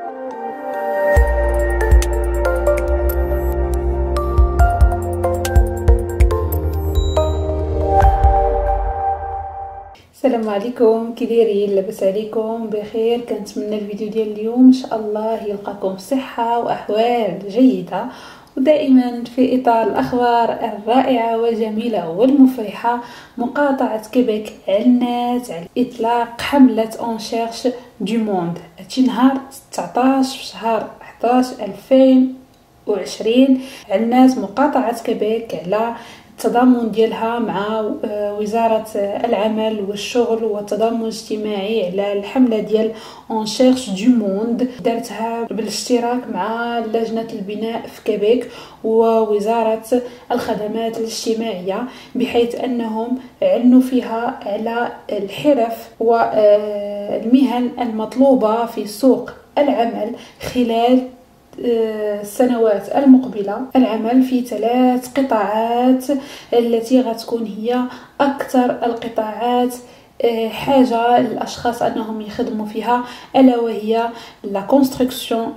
السلام عليكم كي دايرين لاباس عليكم؟ بخير. كنتمنى الفيديو ديال اليوم إن شاء الله يلقاكم بصحة وأحوال جيدة. ودائما في إطار الأخبار الرائعة والجميلة والمفرحة مقاطعة كيبيك علنات على إطلاق حملة on cherche du monde هادشي نهار 19 في شهر 11 2020 علنات مقاطعة كيبيك على التضامن ديالها مع آه، وزارة العمل والشغل والتضامن الاجتماعي على الحملة ديال on cherche du monde دارتها بالاشتراك مع لجنة البناء في كيبيك ووزارة الخدمات الاجتماعية بحيث أنهم عنوا فيها على الحرف والمهن المطلوبة في سوق العمل خلال السنوات المقبلة. العمل في ثلاث قطاعات التي غتكون هي أكثر القطاعات آه، حاجة للأشخاص أنهم يخدموا فيها ألا وهي لا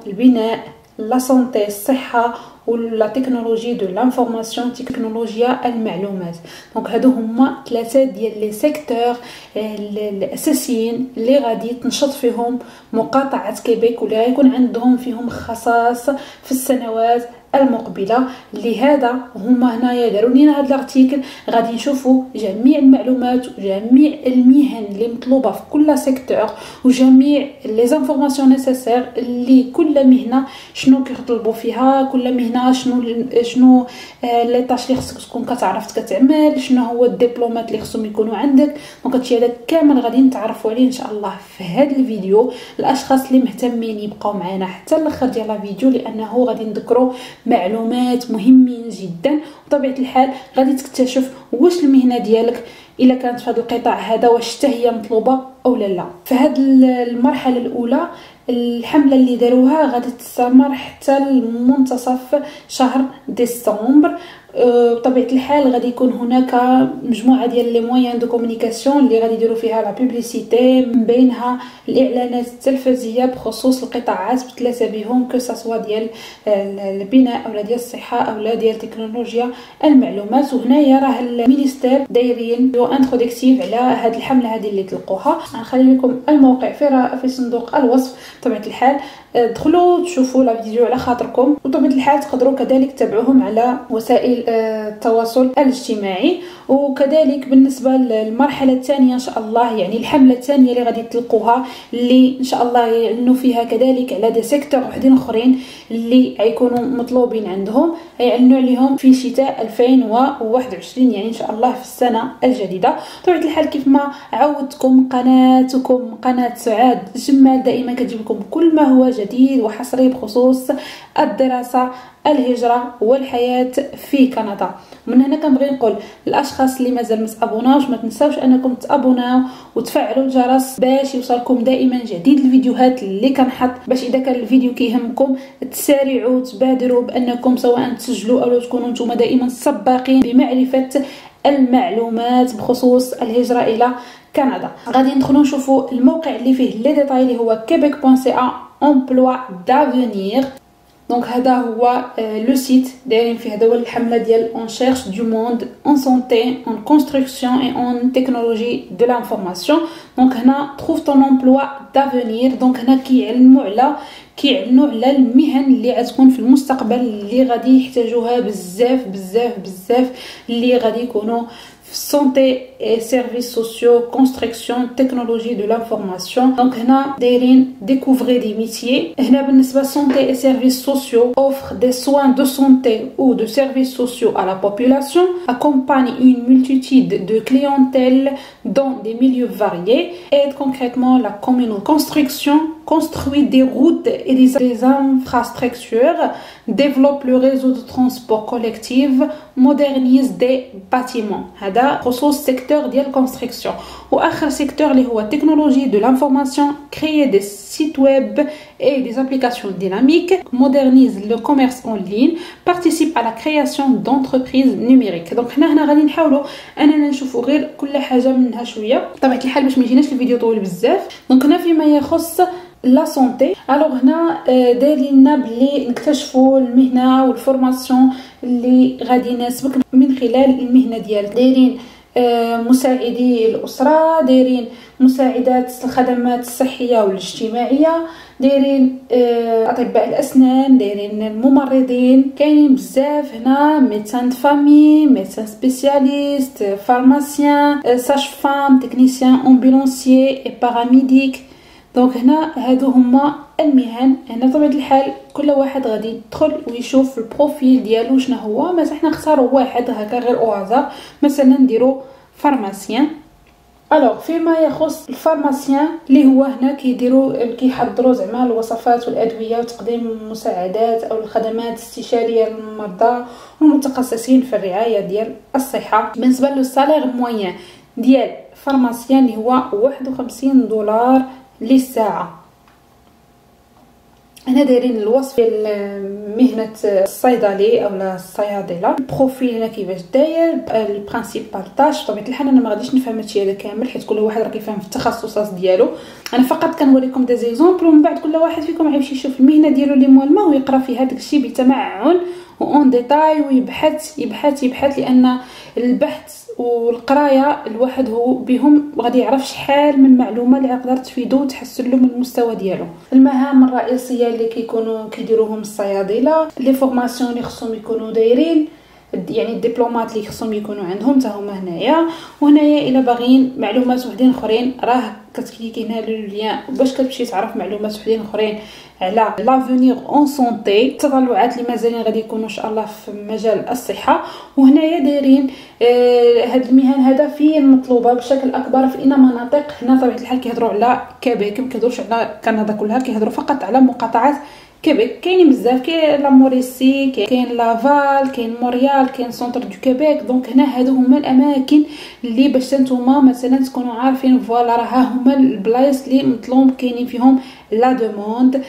البناء la santé الصحة و la technologie de l'information تكنولوجيا المعلومات donc هادو هما ثلاثة ديال les secteurs الاساسيين اللي غادي تنشط فيهم مقاطعه كيبيك واللي غيكون عندهم فيهم خصائص في السنوات المقبلة. لهذا هما هنايا داروا لنا هذا ال article. غادي نشوفوا جميع المعلومات وجميع المهن اللي مطلوبة في كل secteur وجميع les informations nécessaires اللي كل مهنة شنو كيطلبوا فيها كل مهنة شنو شنو آه les tâches اللي خصك تكون كتعرف كتعمل شنو هو الدبلومات اللي خصهم يكونوا عندك. دونك هادشي هذا كامل غادي نتعرفوا عليه إن شاء الله في هذا الفيديو. الأشخاص اللي مهتمين يبقاو معنا حتى الأخر ديال الفيديو لأنه غادي نذكروا معلومات مهمين جدا. بطبيعة الحال غادي تكتشف واش المهنة ديالك إلا كانت في هذا القطاع هذا واش حتى هي مطلوبة أو لا لا. في هذه المرحلة الأولى الحملة اللي داروها غادي تستمر حتى المنتصف شهر ديسمبر. بطبيعه الحال غادي يكون هناك مجموعة ديال les moyens de communication اللي غادي يديروا فيها la publicité من بينها الإعلانات التلفزيونيه بخصوص القطاعات. بثلاثه بهم كو ديال البناء اولا ديال الصحة اولا ديال تكنولوجيا المعلومات. وهنايا راه ال ministère دايرين deux introductifs على هاد الحملة هذه اللي تلقوها. غنخلي لكم الموقع في في صندوق الوصف. بطبيعه الحال دخلوا تشوفوا la vidéo على خاطركم. وبطبيعه الحال تقدروا كذلك تتابعوهم على وسائل آه، التواصل الاجتماعي وكذلك بالنسبة للمرحلة الثانية إن شاء الله يعني الحملة الثانية اللي غادي تلقوها اللي إن شاء الله يعنوا فيها كذلك على دي سيكتور وحدين أخرين اللي غيكونوا مطلوبين عندهم يعنوا عليهم في شتاء 2021 يعني إن شاء الله في السنة الجديدة. بطبيعة الحال كيف ما عودتكم قناتكم قناة سعاد جمال دائما كتجيب لكم كل ما هو جديد وحصري بخصوص الدراسة الهجرة والحياة في كندا. من هنا كنبغي نقول الأشخاص اللي مازال متابوناوش ما تنساوش أنكم تابوناو وتفعلوا الجرس باش يوصلكم دائما جديد الفيديوهات اللي كنحط باش إذا كان الفيديو كيهمكم تسارعوا تبادروا بأنكم سواء تسجلوا أو تكونوا نتوما دائما سباقين بمعرفة المعلومات بخصوص الهجرة إلى كندا. غادي ندخلوا نشوفوا الموقع اللي فيه لي ديتاي اللي هو quebec.ca emploi d'avenir. donc هذا هو le site دايرين فيه هذا هو الحمله ديال on cherche du monde en santé, en construction et en technologie de l'information donc هنا trouve ton emploi d'avenir donc هنا كيعلموا على كيعلنوا على المهن اللي غتكون في المستقبل اللي غادي يحتاجوها بزاف بزاف بزاف اللي غادي يكونوا santé et services sociaux, construction, technologie de l'information. Donc, هنا دايرين découvrir des métiers. هنا بالنسبة santé et services sociaux offre des soins de santé ou de services sociaux à la population, accompagne une multitude de clientèle dans des milieux variés, aide concrètement la communauté. Construction construit des routes et des infrastructures, développe le réseau de transport collectif, modernise des bâtiments. هذا خصوص secteur ديال construction. واخر secteur اللي هو technologie de l'information, créer des sites web et des applications dynamiques, modernise le commerce en ligne, participe à la création d'entreprises numériques. Donc هنا هنا غادي نحاولوا اننا نشوفوا غير كل حاجه منها شويه بطبيعه الحال باش ما يجيناش الفيديو طويل بزاف دونك هنا فيما يخص لا سونتي الوغ هنا دايرين لنا بلي نكتشفوا المهنة وال formation اللي غادي يناسبك من خلال المهنة ديالك. دايرين مساعدي الأسرة دايرين مساعدات الخدمات الصحية والاجتماعيه دايرين أطباء الأسنان دايرين الممرضين. كاينين بزاف هنا médecin famille médecin spécialiste pharmacien sage-femme technicien ambulancier et paramédic donc هنا هادو هما المهن. هنا بطبيعة الحال كل واحد غادي يدخل ويشوف ال profil ديالو شنو هو. مثلا حنا نختاروا واحد هكا غير أو مثلا نديرو pharmacien alors فيما يخص ال pharmacien اللي هو هنا كيديروا كيحضروا زعما الوصفات والأدوية وتقديم المساعدات أو الخدمات الاستشارية للمرضى والمتخصصين في الرعاية ديال الصحة. بالنسبة لل salaire moyen ديال pharmacien اللي هو 51 دولار للساعة. هنا دايرين الوصف ديال مهنة الصيدلي أو الصيادله ال profil هنا كيفاش داير؟ ال principales tâches بطبيعه الحال أنا ما غاديش نفهم هادشي هذا كامل حيت كل واحد راه كيفهم في التخصصات ديالو. أنا فقط كنوريكم des exemples ومن بعد كل واحد فيكم غيمشي يشوف المهنة ديالو اللي مهمة ويقرأ فيها داكشي بتمعن و en détail ويبحث يبحث يبحث لأن البحث والقراية الواحد هو بهم غادي يعرف شحال من معلومة اللي يقدر تفيدو وتحسن له من المستوى ديالو. المهام الرئيسية اللي كيكونوا كيديروهم الصيادلة les formations اللي خصهم يكونوا دايرين يعني الدبلومات اللي خصهم يكونوا عندهم حتى هما هنايا. وهنايا إلا باغيين معلومات وحدين أخرين راه كت cliquer هنا ل lien باش كتمشي تعرف معلومات وحدين أخرين على l'avenir en santé التطلعات اللي مازالين غادي يكونوا إن شاء الله في مجال الصحة. وهنايا دايرين آه هاد المهن هذا فين مطلوبه بشكل أكبر في ان مناطق. هنا طبيعة الحال كيهضروا على كيبيك ما كيهضروش على كندا كلها كيهضروا فقط على مقاطعات كيبيك كاينين بزاف كاين la Mauricie كاين Laval كاين Montréal كاين Centre-du-Québec donc هنا هادو هما الاماكن اللي باش نتوما مثلا تكونوا عارفين voilà راه هما البلايص اللي مطلوب كاينين فيهم la demande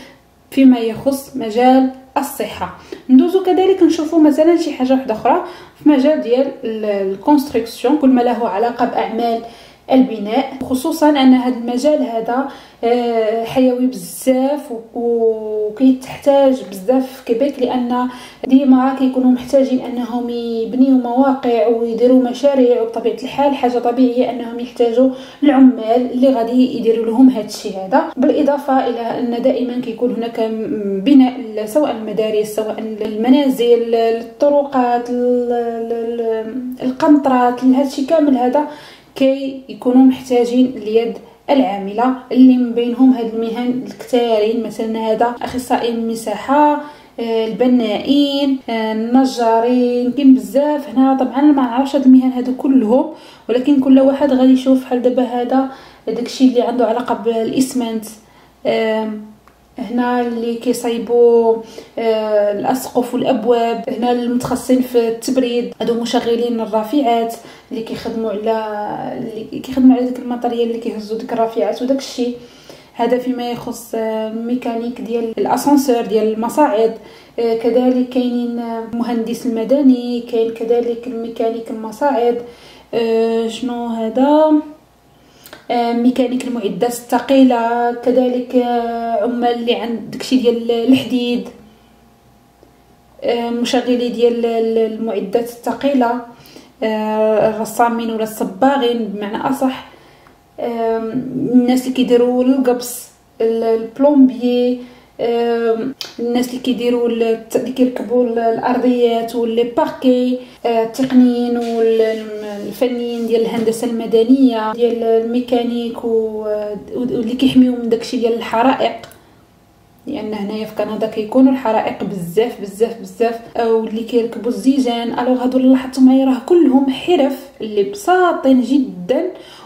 فيما يخص مجال الصحه ندوزو كذلك نشوفوا مثلا شي حاجة واحدة أخرى في مجال ديال ال construction كل ما له علاقه باعمال البناء خصوصا أن هذا المجال هذا آه، حيوي بزاف وكيتحتاج بزاف في كيبيك لأن ديما كيكونوا محتاجين أنهم يبنيو مواقع ويديروا مشاريع وبطبيعة الحال حاجة طبيعية أنهم يحتاجوا العمال اللي غادي يديروا لهم هذا الشيء هذا. بالإضافة إلى أن دائما كيكون هناك بناء سواء المدارس سواء المنازل الطرقات القنطرات هذا الشيء كامل هذا كي يكونوا محتاجين اليد العاملة اللي من بينهم هاد المهن الكثيرين مثلا هذا أخصائي المساحة آه، البنائين آه، النجارين كاين بزاف. هنا طبعا ما نعرفش هاد المهن هادو كلهم ولكن كل واحد غادي يشوف بحال دابا هذا داكشي اللي عنده علاقة بالإسمنت. هنا اللي كيصايبوا آه الأسقف والأبواب هنا المتخصصين في التبريد. هادو مشغلين الرافعات اللي كيخدموا على اللي كيخدموا على ديك ال matériel اللي كيهزوا ديك الرافعات وداك الشيء. هذا فيما يخص الميكانيك ديال الأسانسور ديال المصاعد. آه كذلك كاينين المهندس المدني كاين كذلك الميكانيك المصاعد. آه شنو هذا؟ آه، ميكانيك المعدات الثقيلة كذلك آه، عمال اللي عند داكشي ديال الحديد. آه، مشغلي ديال المعدات الثقيلة الرسامين ولا الصباغين بمعنى أصح. الناس اللي كيديروا القبص البلومبيي الناس اللي كيديروا اللي كيركبوا الأرضيات واللي باركي التقنيين والفنيين ديال الهندسة المدنية ديال الميكانيك واللي كيحميو من داكشي ديال الحرائق. لأن هنايا في كندا كيكونوا الحرائق بزاف بزاف بزاف. أو اللي كيركبوا الزيجان. الوغ هادو لاحظتوا معايا راه كلهم حرف اللي بساطين جدا.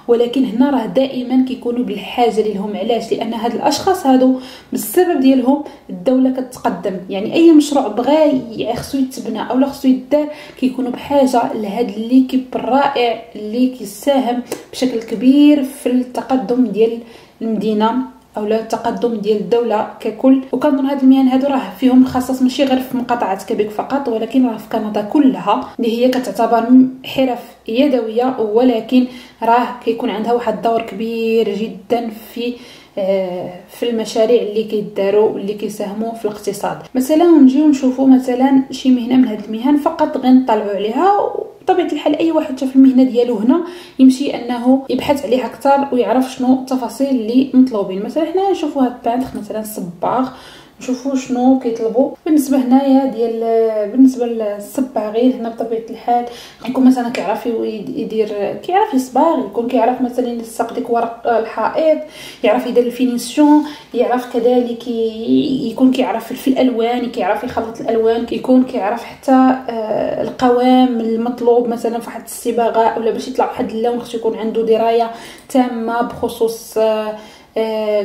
ولكن هنا راه دائما كيكونوا بالحاجة لهم علاش؟ لأن هاد الأشخاص هادو بالسبب ديالهم الدولة كتقدم. يعني أي مشروع بغى خصو يتبنى أو خصو يدار كيكونوا بحاجة لهاد ليكيب الرائع اللي كيساهم بشكل كبير في التقدم ديال المدينة. أو التقدم ديال الدولة ككل. وكنظن هاد المهن هادو راه فيهم خصص ماشي غير في مقاطعة كيبيك فقط ولكن راه في كندا كلها اللي هي كتعتبر حرف يدوية ولكن راه كيكون عندها واحد الدور كبير جدا في في المشاريع اللي كيداروا واللي كيساهموا في الاقتصاد. مثلا نجيو نشوفوا مثلا شي مهنة من هذه المهن فقط غنطلعوا عليها بطبيعة الحال أي واحد شاف المهنة ديالو هنا يمشي أنه يبحث عليها أكثر ويعرف شنو التفاصيل اللي مطلوبين. مثلا حنا نشوفوا هاد ال peintre مثلا صباغ نشوفوا شنو كيطلبوا. بالنسبة هنايا ديال بالنسبة للصباغين هنا بطبيعة الحال يكون مثلا كيعرف يدير كيعرف يصبغ يكون كيعرف مثلا يلصق ديك ورق الحائط يعرف يدير ال finition يعرف كذلك يكون كيعرف في الألوان كيعرف يخلط الألوان كيكون كيعرف حتى آه، القوام المطلوب مثلا في واحد الصباغة ولا باش يطلع واحد اللون خصو يكون عنده دراية تامة بخصوص آه،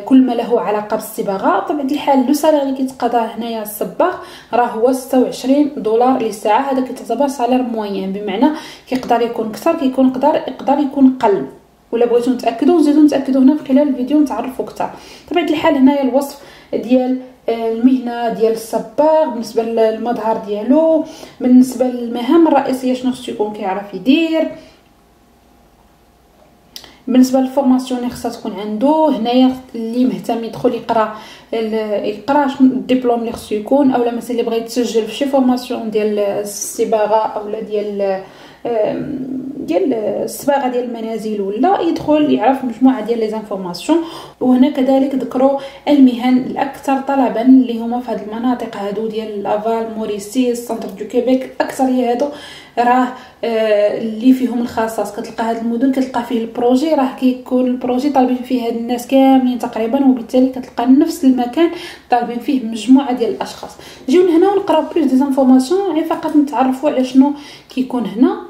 كل ما له علاقة بالصباغة. بطبيعه الحال لو سالير اللي كيتقاضى هنايا الصباغ راه هو 26 دولار للساعه هذا كيتعتبر سالير موين. بمعنى كيقدر يكون أكثر كيكون يقدر يقدر يكون قل. ولا بغيتو نتاكدوا نزيدو نتاكدوا هنا في خلال الفيديو نتعرفوا أكثر. بطبيعه الحال هنايا الوصف ديال آه، المهنة ديال الصباغ بالنسبة للمظهر ديالو. بالنسبة للمهام الرئيسية شنو خصو يكون كيعرف يدير. بالنسبة لل formation خصها تكون عنده هنايا اللي مهتم يدخل يقرأ يقرأ الدبلوم اللي خصو يكون أولا مثلا اللي بغى يتسجل في شي formation ديال الصباغه أولا ديال ديال الصباغة ديال المنازل ولا يدخل يعرف مجموعة ديال les informations وهنا كذلك ذكروا المهن الأكثر طلبا اللي هما في هذه المناطق هادو ديال Laval Mauricie Centre-du-Québec. أكثرية هادو راه آه اللي فيهم الخاصات كتلقى هاد المدن كتلقى فيه ال projet. راه كيكون ال projet طالبين فيه هاد الناس كاملين تقريبا. وبالتالي كتلقى نفس المكان طالبين فيه مجموعة ديال الأشخاص. نجيو هنا ونقراو plus des informations غير فقط نتعرفوا على شنو كيكون هنا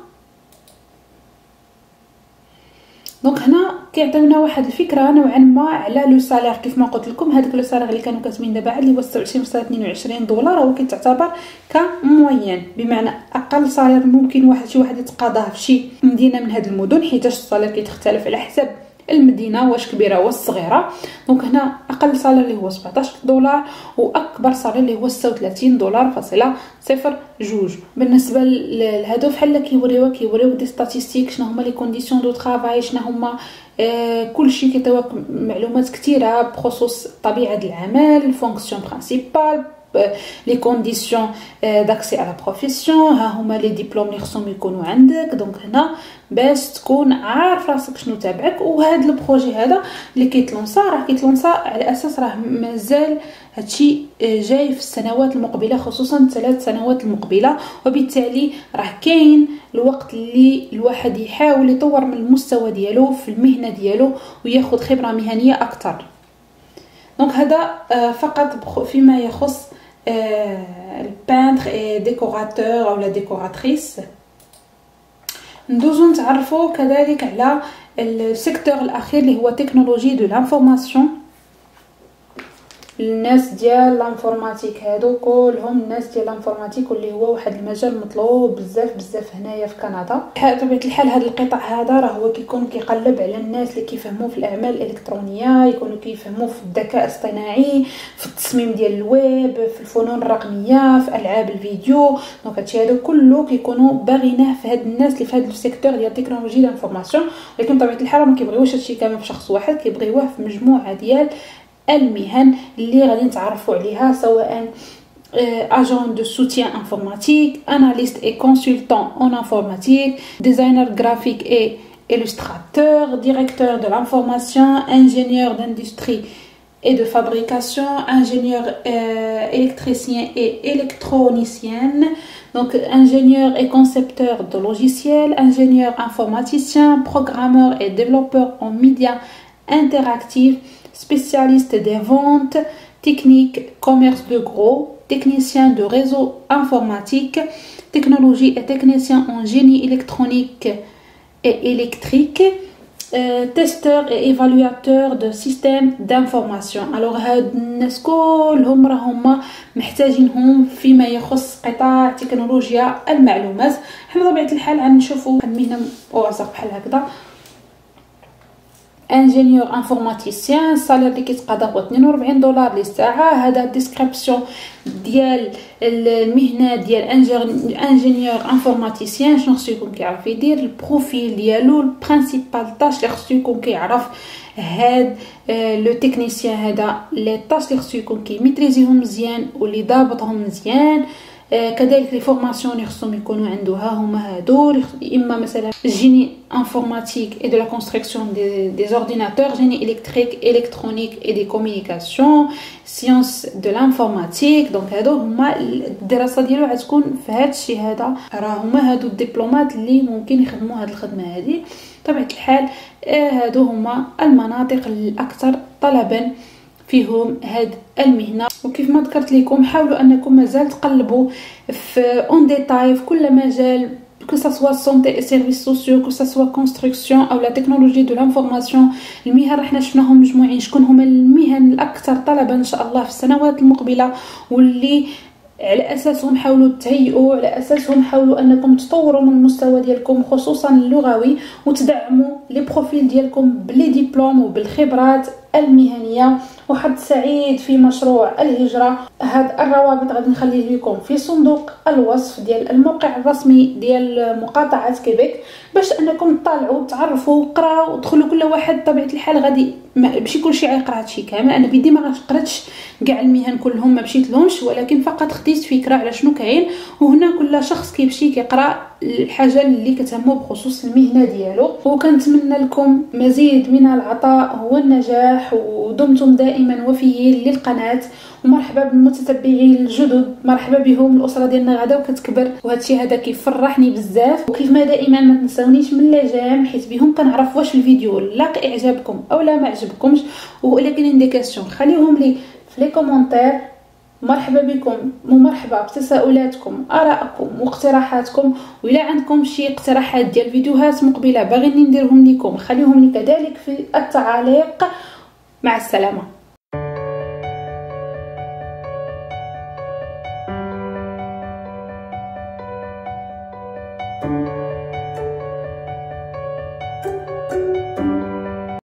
donc هنا كيعطيونا واحد الفكرة نوعا ما على le salaire كيف ما قلت لكم هذاك le salaire اللي كانوا كاتبين دابا اللي هو 27.22 دولار هو كيتعتبر ك moyenne. بمعنى أقل salaire ممكن واحد شي واحد يتقاضاه في شي مدينة من هاد المدن حيت ال salaire كيتختلف على حسب المدينة واش كبيرة واش صغيرة. donc هنا أقل salaire اللي هو 17 دولار وأكبر salaire اللي هو 36 دولار فاصلة صفر جوج. بالنسبة لهادو فحال كيوريو كيوريو des statistiques شنو هما les conditions de travail شنو هما آه كلشي كيعطيوك معلومات كثيره بخصوص طبيعة العمل الfonctions principales les conditions d'accès à la profession ها هما les diplômes اللي خصهم يكونوا عندك donc هنا باش تكون عارف راسك شنو تابعك وهذا ال projet هذا اللي كيت lança راه كيت lança على أساس راه مازال هادشي جاي في السنوات المقبله خصوصا الثلاث سنوات المقبله وبالتالي راه كاين الوقت اللي الواحد يحاول يطور من المستوى ديالو في المهنه ديالو وياخذ خبره مهنيه أكثر donc هذا فقط فيما يخص ال peintre et décorateur أو لا décoratrice ندوزو نتعرفوا كذلك على ال secteur الاخير اللي هو technologie de l'information الناس ديال l'informatique هادو كلهم الناس ديال l'informatique واللي هو واحد المجال مطلوب بزاف بزاف هنايا في كندا. بطبيعة الحال هذا القطاع هذا راه هو كيكون كيقلب على الناس اللي كيفهموا في الأعمال الإلكترونية يكونوا كيفهموا في الذكاء الاصطناعي في التصميم ديال الويب في الفنون الرقمية في ألعاب الفيديو. donc هادشي هذا كله كيكونوا باغيناه في هاد الناس اللي في هاد ال secteur ديال technologie l'information. ولكن بطبيعة الحال ما كيبغيوش هادشي كامل في شخص واحد كيبغيوه في مجموعة ديال المهن اللي غادي نتعرفوا عليها سواء agent de soutien informatique, analyste et consultant en informatique, designer graphique et illustrateur, directeur de l'information, ingénieur d'industrie et de fabrication, ingénieur euh, électricien et électronicienne, donc ingénieur et concepteur de logiciels, ingénieur informaticien, programmeur et développeur en médias interactifs, spécialiste des ventes, technique, commerce de gros, technicien de réseau informatique, technologie et technicien en génie électronique et électrique, euh, testeur et évaluateur de systèmes d'information alors هاد الناس كلهم راهم محتاجينهم فيما يخص قطاع تكنولوجيا المعلومات حنا بطبيعه الحال غنشوفوا المهنه واسق بحال هكذا ingénieur informaticien ال salaire اللي كيتقاضى هو 42 دولار للساعه هذا description ديال المهنه ديال ingénieur informaticien شنو خصو يكون كيعرف يدير ال profil ديالو les principales tâches اللي خصو يكون كيعرف هاد le technicien هذا les tâches اللي خصو يكون كي maîtriser يهم مزيان واللي ضابطهم مزيان كذلك les formations اللي خصهم يكونوا عنده ها هما هادو. إما مثلا génie informatique et de la construction des des ordinateurs génie électrique électronique et des communications science de l'informatique donc هادو هما الدراسة ديالو غتكون في هاد الشيء هذا. راه هما هادو الدبلومات اللي ممكن يخدموا هاد الخدمة هذه بطبيعة الحال آه، هادو هما المناطق الأكثر طلبا فيهم هاد المهنة. وكيف ما ذكرت لكم حاولوا أنكم مازال تقلبوا في en détail في كل مجال que ça soit santé et services sociaux que ça أو لا technologie de l'information المهن حنا شفناهم مجموعين. شكون هما المهن الأكثر طلبا إن شاء الله في السنوات المقبلة؟ واللي على أساسهم حاولوا تهيئوا على أساسهم حاولوا أنكم تطوروا من المستوى ديالكم خصوصا اللغوي وتدعموا les profils ديالكم ب les diplômes وبالخبرات المهنية. وحظ سعيد في مشروع الهجرة. هاد الروابط غادي نخليه لكم في صندوق الوصف ديال الموقع الرسمي ديال مقاطعة كيبيك. باش أنكم تطالعوا تعرفوا قراو ودخلوا كل واحد طبيعه الحال غادي ماشي كلشي غيقرا هادشي كامل. أنا بيدي ما قراتش كاع المهن كلهم ما مشيت لهمش ولكن فقط خديت فكرة على شنو كاين. وهنا كل شخص كيمشي كيقرأ الحاجة اللي كتهمو بخصوص المهنة ديالو. وكنتمنى لكم مزيد من العطاء. والنجاح ودمتم دائما وفيين للقناة. ومرحبا بالمتتبعين الجدد. مرحبا بهم الأسرة ديالنا غدا وكتكبر. وهادشي هذا كيفرحني بزاف. وكيف ما دائما ما تنساونيش من الاعجاب حيت بهم كنعرف واش الفيديو لاقي إعجابكم أو لا ما عجبكمش دي كاستيون خليهم لي في لي كومونتير. مرحبا بكم ومرحبا بتساؤلاتكم ارائكم واقتراحاتكم وإلا عندكم شي اقتراحات ديال فيديوهات مقبلة باغيني نديرهم لكم. خليهم لي كذلك في التعاليق. مع السلامة.